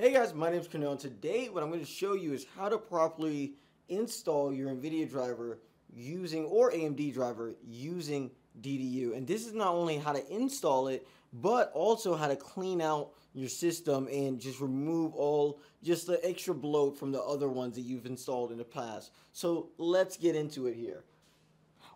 Hey guys, my name is Kirneill and today what I'm going to show you is how to properly install your NVIDIA driver using, or AMD driver using DDU. And this is not only how to install it, but also how to clean out your system and just remove all just the extra bloat from the other ones that you've installed in the past. So let's get into it here.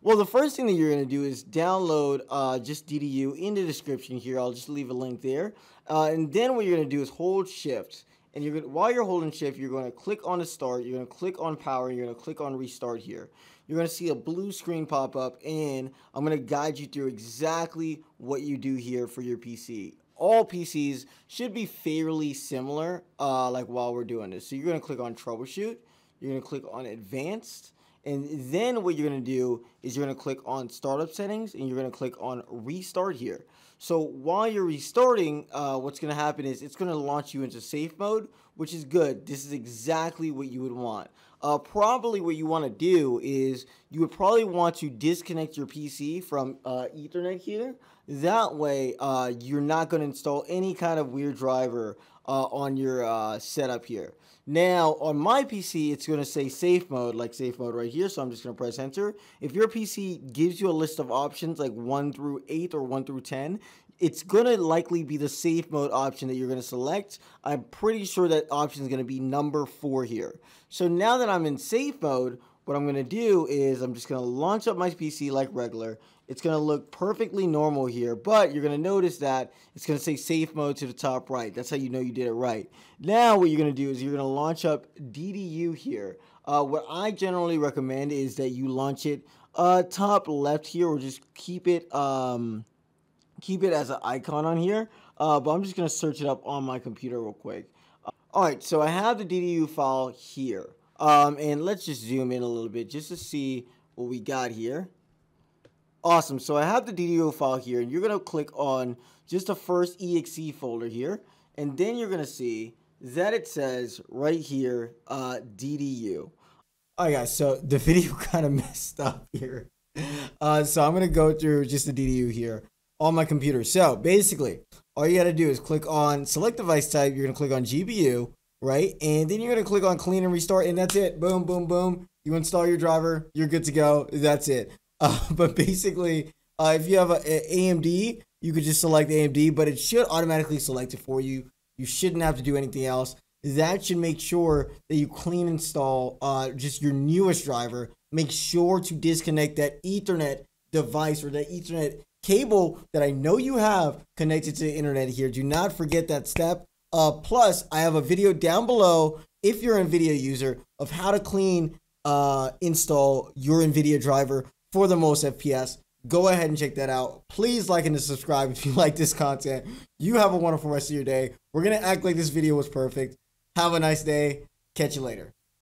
Well, the first thing that you're going to do is download uh, just DDU in the description here. I'll just leave a link there. Uh, and then what you're going to do is hold shift. And you're gonna, while you're holding shift, you're going to click on the start, you're going to click on power, you're going to click on restart here. You're going to see a blue screen pop up, and I'm going to guide you through exactly what you do here for your PC. All PCs should be fairly similar, uh, like while we're doing this. So you're going to click on troubleshoot, you're going to click on advanced, and then what you're going to do is you're going to click on startup settings and you're going to click on restart here. So while you're restarting, uh, what's going to happen is it's going to launch you into safe mode, which is good. This is exactly what you would want. Uh, probably what you want to do is you would probably want to disconnect your PC from uh, Ethernet here. That way, uh, you're not going to install any kind of weird driver uh, on your uh, setup here. Now, on my PC, it's going to say safe mode, like safe mode right here. So I'm just going to press enter. If your PC gives you a list of options like 1 through 8 or 1 through 10, it's going to likely be the safe mode option that you're going to select. I'm pretty sure that option is going to be number 4 here. So now that I'm in safe mode, what I'm going to do is I'm just going to launch up my PC like regular. It's going to look perfectly normal here, but you're going to notice that it's going to say safe mode to the top right. That's how you know you did it right. Now what you're going to do is you're going to launch up DDU here. Uh, what I generally recommend is that you launch it uh, top left here or just keep it um, keep it as an icon on here. Uh, but I'm just going to search it up on my computer real quick. All right, so I have the DDU file here. Um, and let's just zoom in a little bit just to see what we got here. Awesome. So I have the DDU file here, and you're to click on just the first exe folder here, and then you're to see that it says right here, uh, DDU. All right, guys, so the video kind of messed up here. Uh, so I'm to go through just the DDU here on my computer. So basically, all you got to do is click on select device type. You're going to click on GPU, right? And then you're going to click on clean and restart, and that's it. Boom, boom, boom. You install your driver, you're good to go. That's it. Uh, but basically, uh, if you have a, a, AMD, you could just select AMD, but it should automatically select it for you. You shouldn't have to do anything else. That should make sure that you clean install uh, just your newest driver. Make sure to disconnect that Ethernet device or that Ethernet cable that I know you have connected to the internet here. Do not forget that step. Uh, plus, I have a video down below if you're an NVIDIA user of how to clean uh, install your NVIDIA driver for the most FPS. Go ahead and check that out. Please like and subscribe if you like this content. You have a wonderful rest of your day. We're going to act like this video was perfect. Have a nice day. Catch you later.